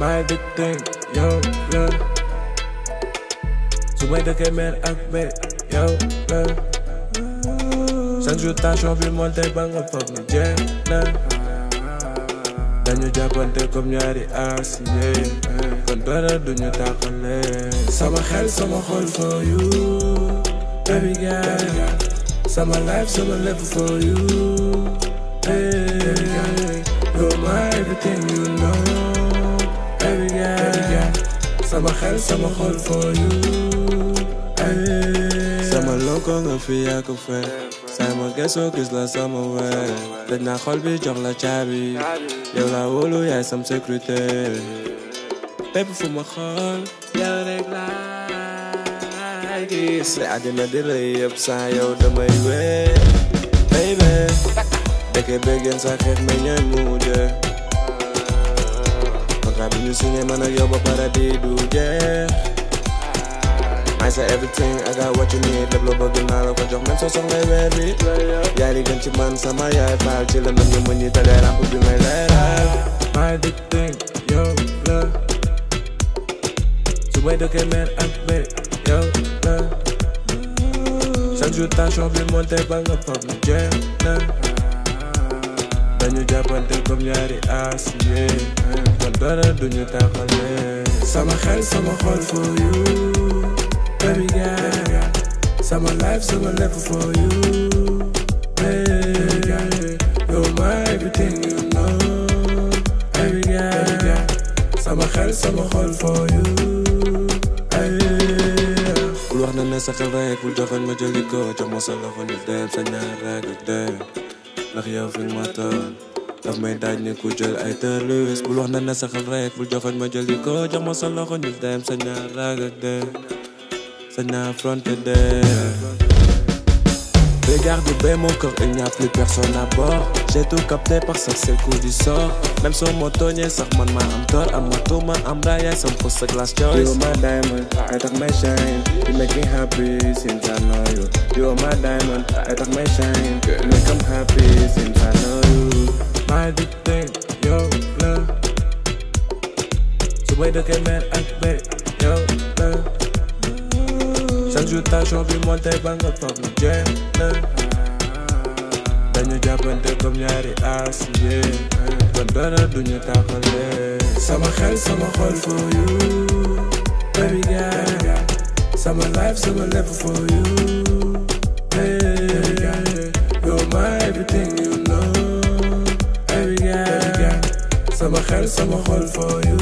my big thing yow la su may dëkkee mer ak be yow la chaque jour tension bi monté ba nga foog ni jeex na dañu jàppante comme ñaari acier kon dara duñu tàqale sama xel sama xol for you baby girl. Sama life sama lépp for you hey you're my everything you know sama xel sama xol for you. Sama loko nga fi yaa ko fekk sama gëstoo gis la sama wér daj naa xol bi jox la caabi yow laa wóolu yaay sam sécurité bépp fu ma xool yow rek laay gis. Li àddina di rëy yëpp saa yow damay wér baby dëkke béggeen sa xeex mais ñooy mujje contrat bi ñu signé man ak yow ba paradis du jeex I say everything I got what you need. Lépp loo bëgg naa la ko jox même soo soxlay weer bi yaay li gën ci man sama yaay faal ci la nam ñu mën ñi tale ramp bi may leeral my big thing yow la. Su may dëkkee mer ak be yow la. Chaque jour tension bi monté ba nga foog ni jeex na dañu jàppante comme ñaari acier kon dara duñu tàqale sama xel sama xol for you baby girl. Sama life, sama lépp for you Hey, you're my everything you know Baby girl. Sama xel, sama xol for you Bul wax na ne sa xel rek bul joxoon ma jëli ko jox ma sa loxo ñu dem sa ñaar rek dem ndax yow fi ma toll. Daf may daaj ku jël ay tërluwis bul wax na ne sa xel rek bul ma jëli ko. Jox ma sa loxo ñu dem sa ñaar rek ak dem C'est un front de Regardez mon corps, il n'y a plus personne à bord. J'ai tout capté par ça, c'est le du sort. Même sur ça ma am tor Am ma glass choice You are my diamond, I take my shine. You make me happy since I know you. You are my diamond, I take my shine. You make me happy since I know you. My big thing, yo, be, yo, la chaque jour foog ni jeex na jàppante comme ñaari eh. acier kon dara duñu tàqale sama xel sama xol for you. Baby girl sama life sama lépp for you. Hey you're my everything you know. Baby girl sama xel sama xol for you